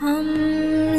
हम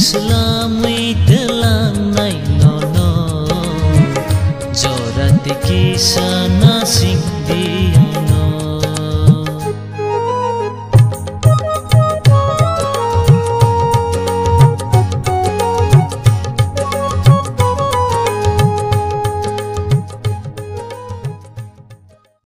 ित लाइलो नरत किस नसि